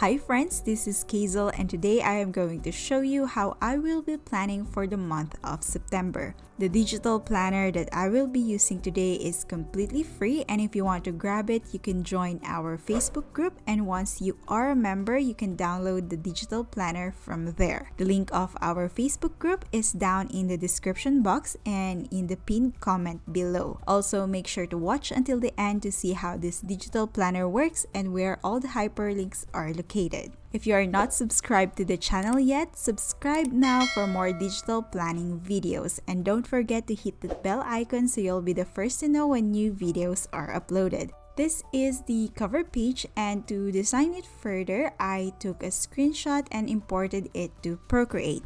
Hi friends, this is Keizle and today I am going to show you how I will be planning for the month of September. The digital planner that I will be using today is completely free and if you want to grab it, you can join our Facebook group and once you are a member, you can download the digital planner from there. The link of our Facebook group is down in the description box and in the pinned comment below. Also, make sure to watch until the end to see how this digital planner works and where all the hyperlinks are located. If you are not subscribed to the channel yet, subscribe now for more digital planning videos and don't forget to hit the bell icon so you'll be the first to know when new videos are uploaded. This is the cover page and to design it further, I took a screenshot and imported it to Procreate.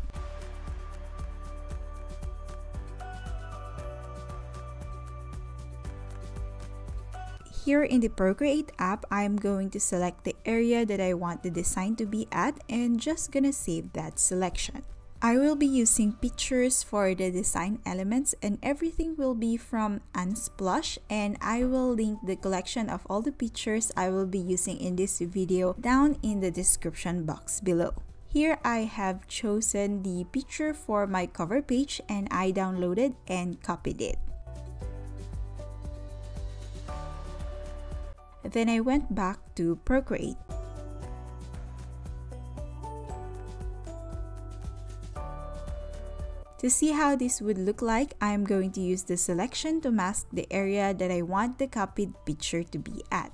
Here in the Procreate app, I'm going to select the area that I want the design to be at and just gonna save that selection. I will be using pictures for the design elements and everything will be from Unsplash and I will link the collection of all the pictures I will be using in this video down in the description box below. Here I have chosen the picture for my cover page and I downloaded and copied it. Then I went back to Procreate. To see how this would look like, I'm going to use the selection to mask the area that I want the copied picture to be at.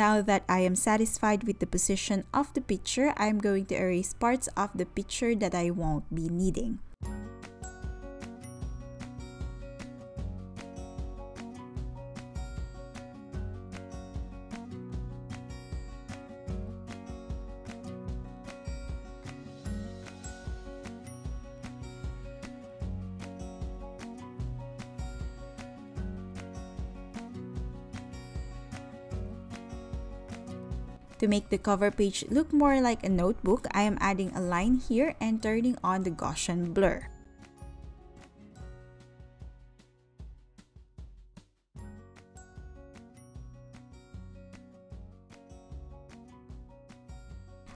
Now that I am satisfied with the position of the picture, I'm going to erase parts of the picture that I won't be needing. To make the cover page look more like a notebook, I am adding a line here and turning on the Gaussian blur.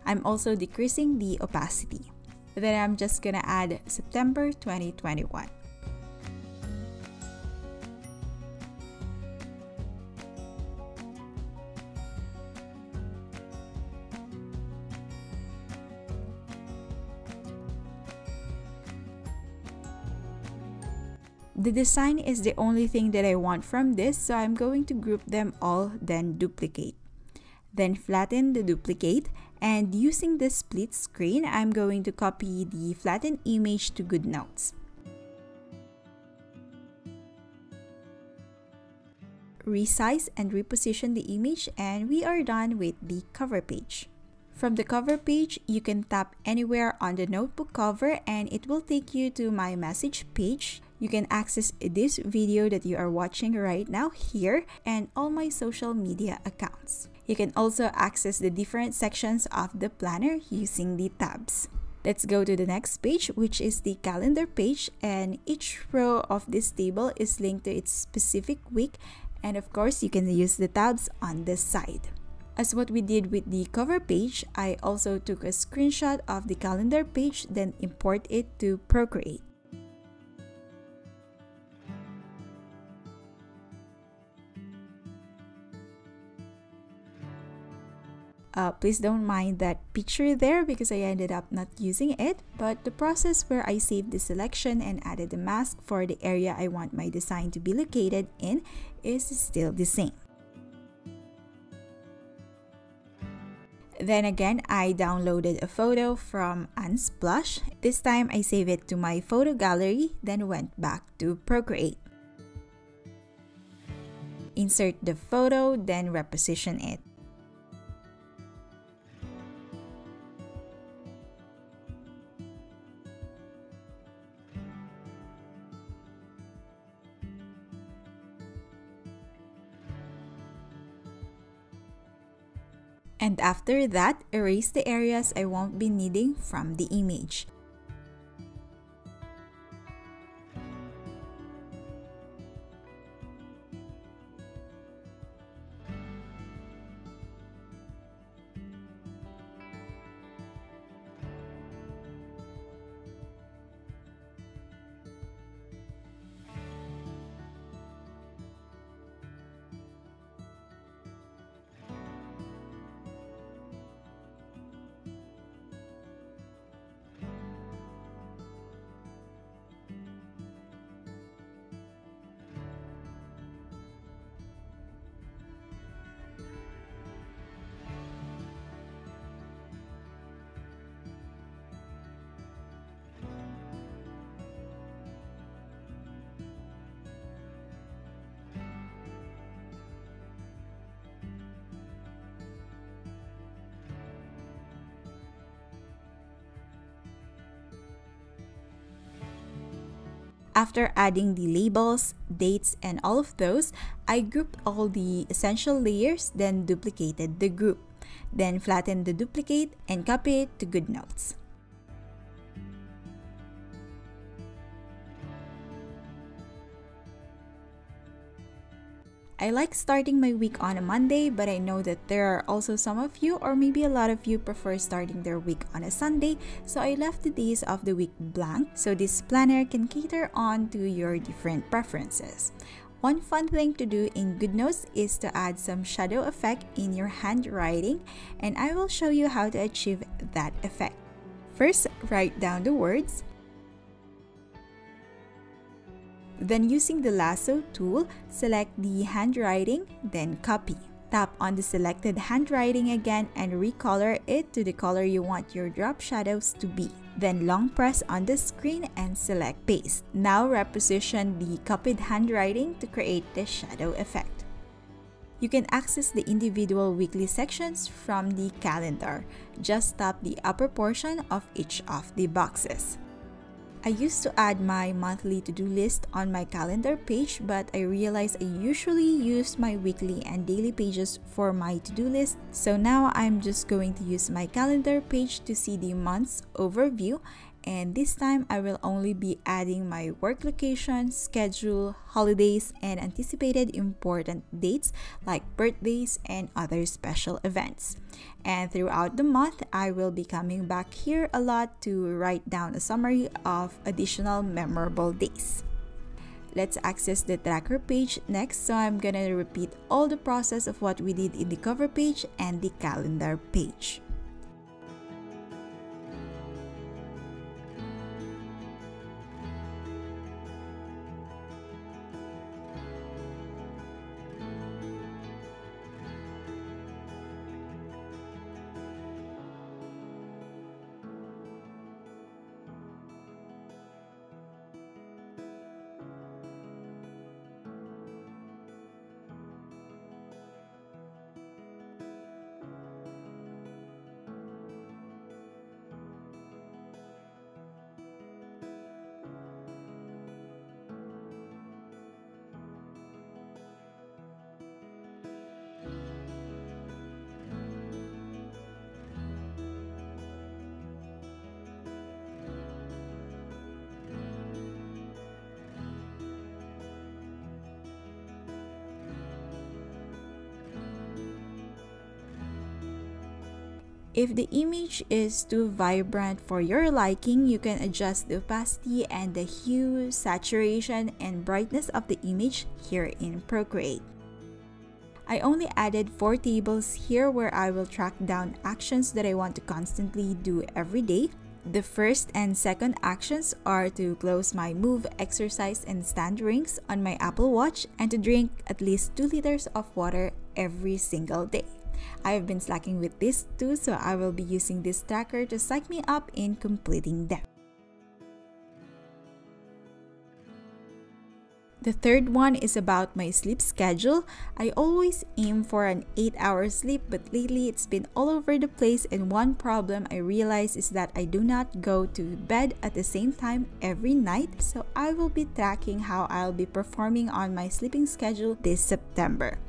I'm also decreasing the opacity. Then I'm just gonna add September 2021. The design is the only thing that I want from this, so I'm going to group them all, then duplicate. Then flatten the duplicate, and using the split screen, I'm going to copy the flattened image to GoodNotes. Resize and reposition the image, and we are done with the cover page. From the cover page, you can tap anywhere on the notebook cover and it will take you to my message page you can access this video that you are watching right now here and all my social media accounts. You can also access the different sections of the planner using the tabs. Let's go to the next page, which is the calendar page, and each row of this table is linked to its specific week, and of course, you can use the tabs on the side. As what we did with the cover page, I also took a screenshot of the calendar page, then import it to Procreate. Uh, please don't mind that picture there because I ended up not using it, but the process where I saved the selection and added the mask for the area I want my design to be located in is still the same. Then again, I downloaded a photo from Unsplash. This time I saved it to my photo gallery, then went back to Procreate. Insert the photo, then reposition it. And after that, erase the areas I won't be needing from the image. After adding the labels, dates, and all of those, I grouped all the essential layers, then duplicated the group. Then flattened the duplicate and copy it to GoodNotes. I like starting my week on a Monday, but I know that there are also some of you, or maybe a lot of you, prefer starting their week on a Sunday, so I left the days of the week blank so this planner can cater on to your different preferences. One fun thing to do in GoodNotes is to add some shadow effect in your handwriting, and I will show you how to achieve that effect. First, write down the words, then using the lasso tool, select the handwriting, then copy. Tap on the selected handwriting again and recolor it to the color you want your drop shadows to be. Then long press on the screen and select paste. Now reposition the copied handwriting to create the shadow effect. You can access the individual weekly sections from the calendar. Just tap the upper portion of each of the boxes. I used to add my monthly to-do list on my calendar page, but I realized I usually use my weekly and daily pages for my to-do list. So now I'm just going to use my calendar page to see the month's overview and this time I will only be adding my work location, schedule, holidays, and anticipated important dates like birthdays and other special events. And throughout the month, I will be coming back here a lot to write down a summary of additional memorable days. Let's access the tracker page next, so I'm gonna repeat all the process of what we did in the cover page and the calendar page. If the image is too vibrant for your liking, you can adjust the opacity and the hue, saturation, and brightness of the image here in Procreate. I only added 4 tables here where I will track down actions that I want to constantly do every day. The first and second actions are to close my move, exercise, and stand rings on my Apple Watch and to drink at least 2 liters of water every single day. I have been slacking with this too, so I will be using this tracker to psych me up in completing them. The third one is about my sleep schedule. I always aim for an 8 hour sleep, but lately it's been all over the place. And one problem I realize is that I do not go to bed at the same time every night. So I will be tracking how I'll be performing on my sleeping schedule this September.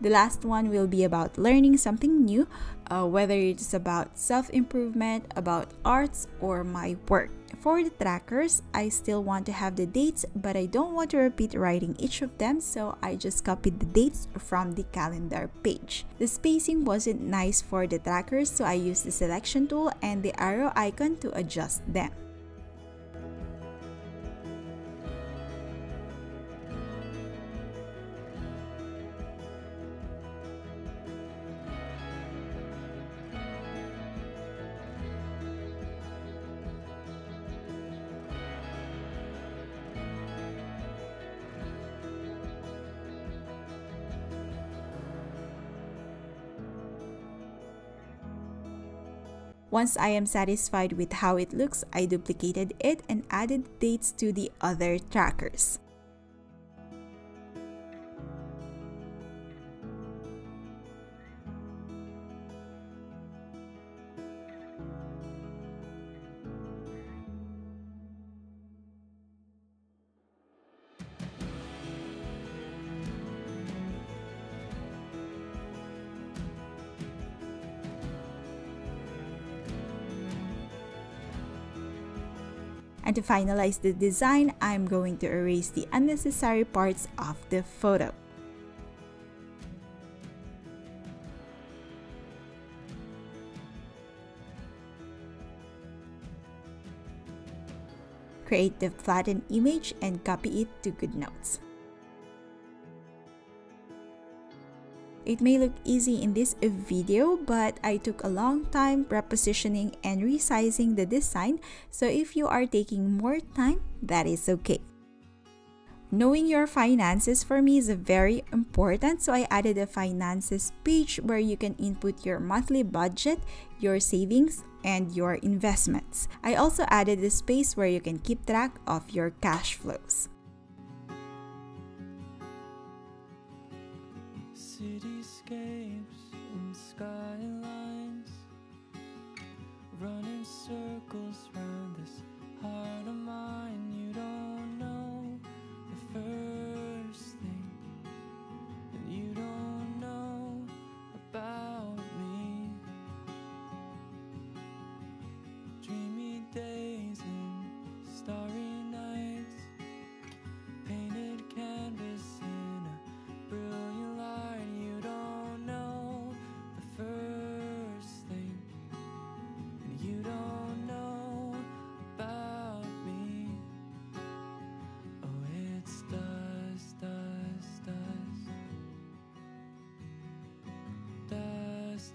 The last one will be about learning something new, uh, whether it's about self improvement, about arts, or my work. For the trackers, I still want to have the dates, but I don't want to repeat writing each of them, so I just copied the dates from the calendar page. The spacing wasn't nice for the trackers, so I used the selection tool and the arrow icon to adjust them. Once I am satisfied with how it looks, I duplicated it and added dates to the other trackers. And to finalize the design, I'm going to erase the unnecessary parts of the photo. Create the flattened image and copy it to GoodNotes. It may look easy in this video, but I took a long time repositioning and resizing the design, so if you are taking more time, that is okay. Knowing your finances for me is very important, so I added a finances page where you can input your monthly budget, your savings, and your investments. I also added a space where you can keep track of your cash flows.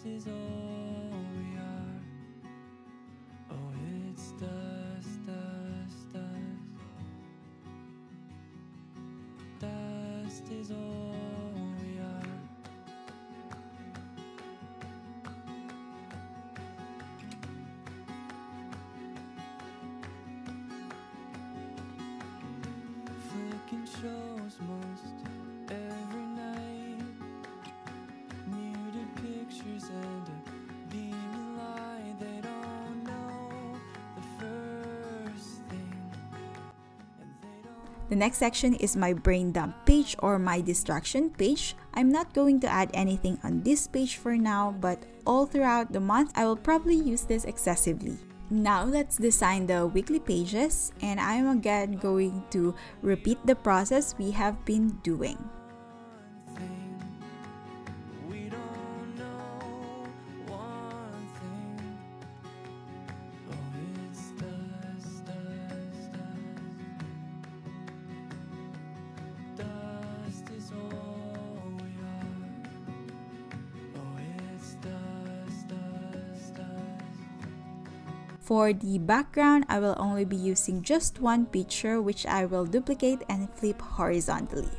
Is all we are. Oh, it's dust, dust, dust. Dust is all The next section is my brain dump page or my distraction page. I'm not going to add anything on this page for now, but all throughout the month, I will probably use this excessively. Now let's design the weekly pages and I'm again going to repeat the process we have been doing. For the background, I will only be using just one picture which I will duplicate and flip horizontally.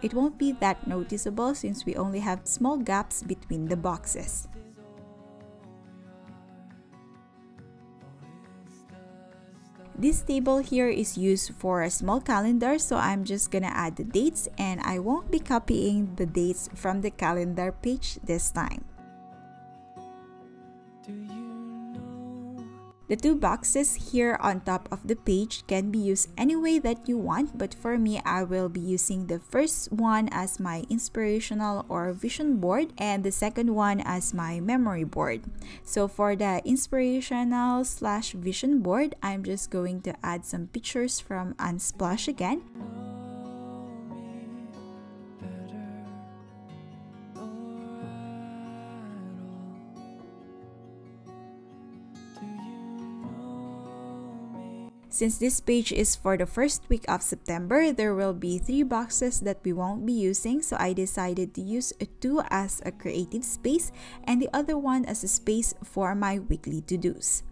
It won't be that noticeable since we only have small gaps between the boxes. This table here is used for a small calendar so I'm just gonna add the dates and I won't be copying the dates from the calendar page this time. The two boxes here on top of the page can be used any way that you want, but for me, I will be using the first one as my inspirational or vision board and the second one as my memory board. So for the inspirational slash vision board, I'm just going to add some pictures from Unsplash again. Since this page is for the first week of September, there will be three boxes that we won't be using, so I decided to use two as a creative space and the other one as a space for my weekly to-dos.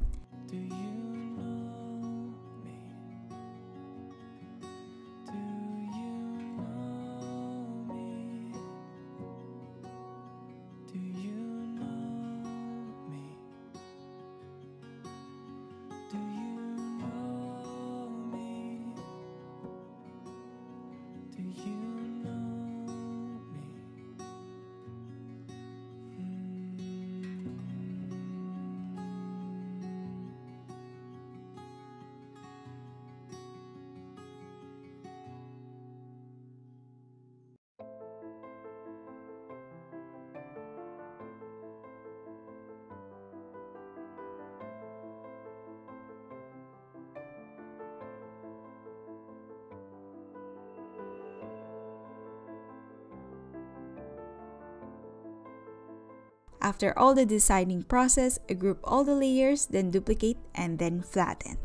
After all the designing process, group all the layers, then duplicate and then flatten.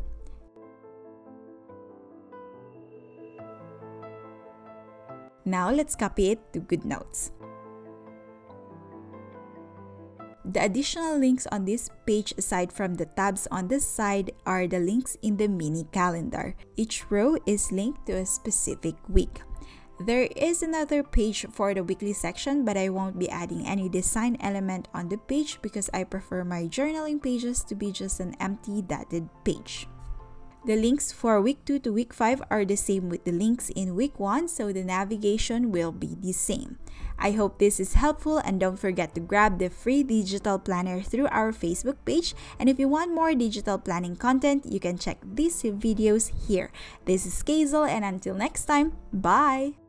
Now let's copy it to GoodNotes. The additional links on this page aside from the tabs on the side are the links in the mini calendar. Each row is linked to a specific week. There is another page for the weekly section but I won't be adding any design element on the page because I prefer my journaling pages to be just an empty dotted page. The links for week 2 to week 5 are the same with the links in week 1 so the navigation will be the same. I hope this is helpful and don't forget to grab the free digital planner through our Facebook page and if you want more digital planning content you can check these videos here. This is Keizle and until next time, bye!